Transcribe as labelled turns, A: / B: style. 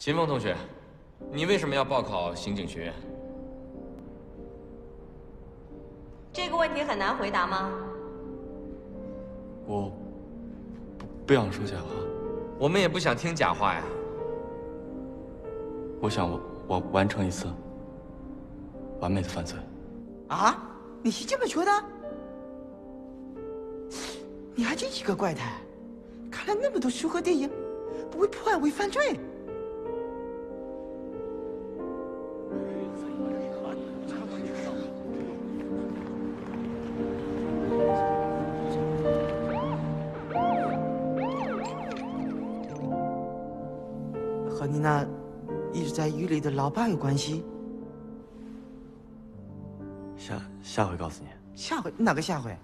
A: 秦风同学，你为什么要报考刑警学院？
B: 这个问题很难回答吗？
C: 我不不想说假话，
A: 我们也不想听假话呀。
C: 我想我我完成一次完美的犯罪。
D: 啊？你是这么觉得？你还真是个怪胎，看了那么多书和电影，不会破案会犯罪。和你那一直在狱里的老爸有关系？
C: 下下回告诉你。
D: 下回哪个下回？